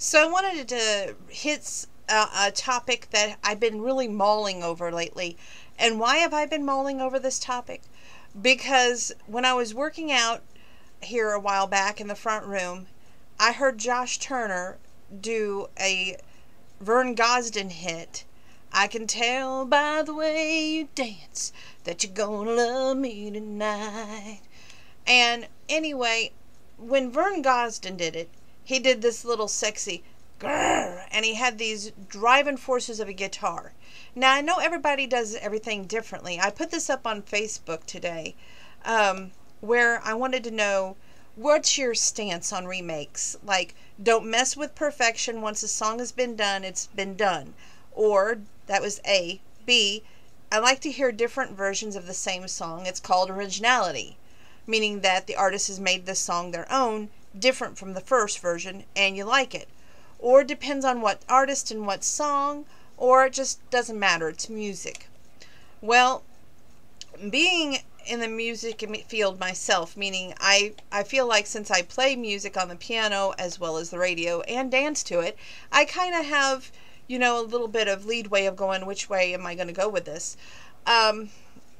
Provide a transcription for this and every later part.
So I wanted to hit a, uh, a topic that I've been really mulling over lately. And why have I been mulling over this topic? Because when I was working out here a while back in the front room, I heard Josh Turner do a Vern Gosdin hit. I can tell by the way you dance that you're gonna love me tonight. And anyway, when Vern Gosdin did it, he did this little sexy grrr, and he had these driving forces of a guitar. Now I know everybody does everything differently. I put this up on Facebook today, um, where I wanted to know what's your stance on remakes. Like, don't mess with perfection. Once a song has been done, it's been done. Or that was A. B. I like to hear different versions of the same song. It's called originality, meaning that the artist has made this song their own different from the first version and you like it. Or it depends on what artist and what song, or it just doesn't matter. It's music. Well, being in the music field myself, meaning I, I feel like since I play music on the piano as well as the radio and dance to it, I kind of have, you know, a little bit of lead way of going which way am I going to go with this. Um,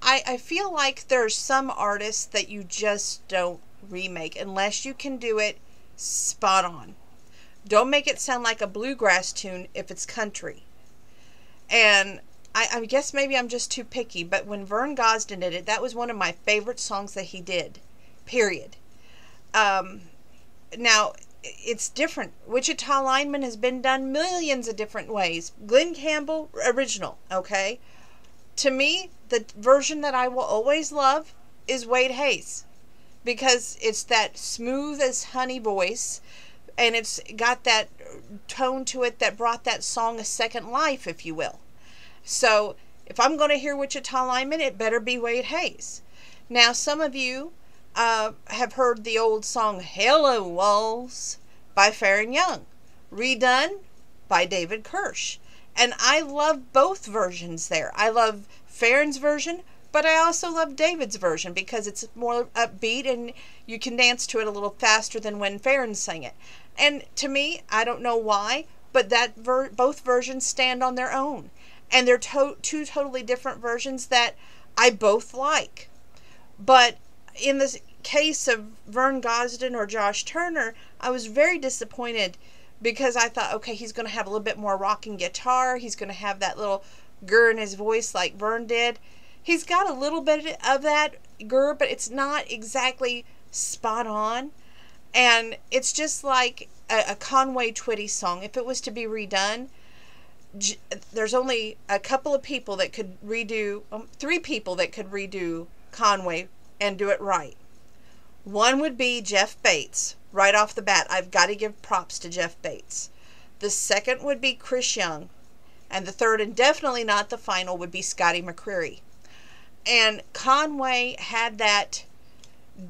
I, I feel like there's some artists that you just don't remake unless you can do it spot on. Don't make it sound like a bluegrass tune if it's country. And I, I guess maybe I'm just too picky, but when Vern Gosdin did it, that was one of my favorite songs that he did. Period. Um, now, it's different. Wichita Lineman has been done millions of different ways. Glen Campbell, original, okay? To me, the version that I will always love is Wade Hayes because it's that smooth as honey voice and it's got that tone to it that brought that song a second life, if you will. So if I'm going to hear Wichita Lineman, it better be Wade Hayes. Now, some of you uh, have heard the old song Hello Walls by Faron Young, redone by David Kersh. And I love both versions there. I love Faron's version, but I also love David's version because it's more upbeat and you can dance to it a little faster than when Faron sang it. And to me, I don't know why, but that ver- both versions stand on their own. And they're to- two totally different versions that I both like. But in the case of Vern Gosdin or Josh Turner, I was very disappointed because I thought, okay, he's going to have a little bit more rocking guitar. He's going to have that little gur in his voice like Vern did he's got a little bit of that gur, but it's not exactly spot on. And it's just like a, a Conway Twitty song. If it was to be redone, j- there's only a couple of people that could redo, um, three people that could redo Conway and do it right. One would be Jeff Bates. Right off the bat, I've got to give props to Jeff Bates. The second would be Chris Young. And the third, and definitely not the final, would be Scotty McCreery. And Conway had that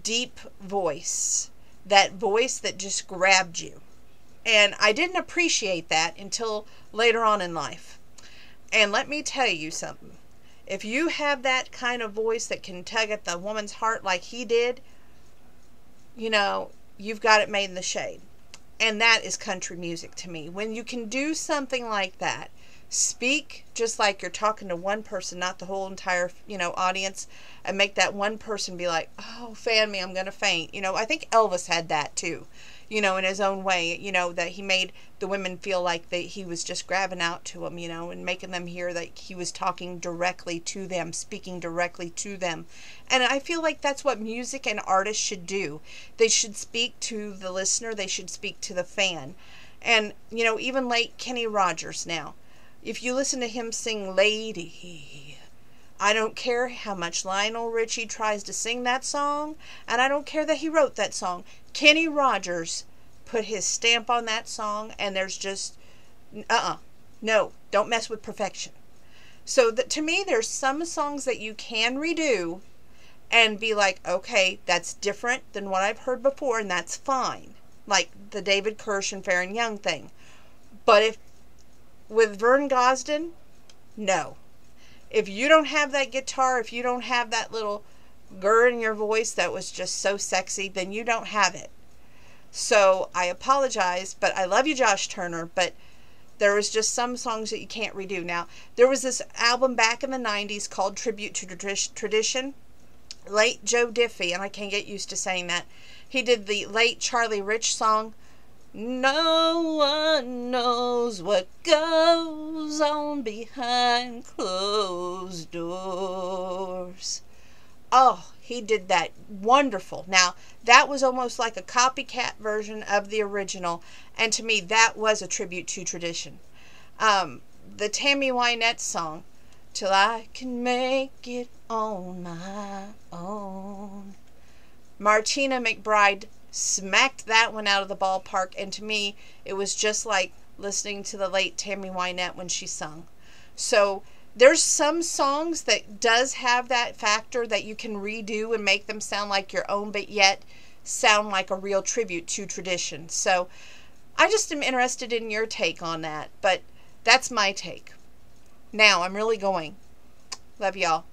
deep voice, that voice that just grabbed you. And I didn't appreciate that until later on in life. And let me tell you something. If you have that kind of voice that can tug at the woman's heart like he did, you know, you've got it made in the shade. And that is country music to me. When you can do something like that, speak just like you're talking to one person, not the whole entire, you know, audience, and make that one person be like, "Oh, fan me, I'm going to faint." You know, I think Elvis had that too. You know, in his own way, you know, that he made the women feel like that he was just grabbing out to them, you know, and making them hear that he was talking directly to them, speaking directly to them. And I feel like that's what music and artists should do. They should speak to the listener, they should speak to the fan. And, you know, even like Kenny Rogers now if you listen to him sing Lady, I don't care how much Lionel Richie tries to sing that song, and I don't care that he wrote that song. Kenny Rogers put his stamp on that song, and there's just, uh uh-uh, uh, no, don't mess with perfection. So that to me, there's some songs that you can redo and be like, okay, that's different than what I've heard before, and that's fine. Like the David Kersh and Faron Young thing. But if with Vern Gosdin, no. If you don't have that guitar, if you don't have that little gur in your voice that was just so sexy, then you don't have it. So I apologize, but I love you, Josh Turner, but there was just some songs that you can't redo. Now, there was this album back in the 90s called Tribute to Tradition. Late Joe Diffie, and I can't get used to saying that, he did the late Charlie Rich song, No one knows what goes on behind closed doors. Oh, he did that wonderful. Now, that was almost like a copycat version of the original, and to me, that was a tribute to tradition. Um, the Tammy Wynette song, Till I Can Make It On My Own. Martina McBride smacked that one out of the ballpark, and to me, it was just like listening to the late Tammy Wynette when she sung. So, there's some songs that does have that factor that you can redo and make them sound like your own but yet sound like a real tribute to tradition. So i just am interested in your take on that but that's my take. Now i'm really going. Love y'all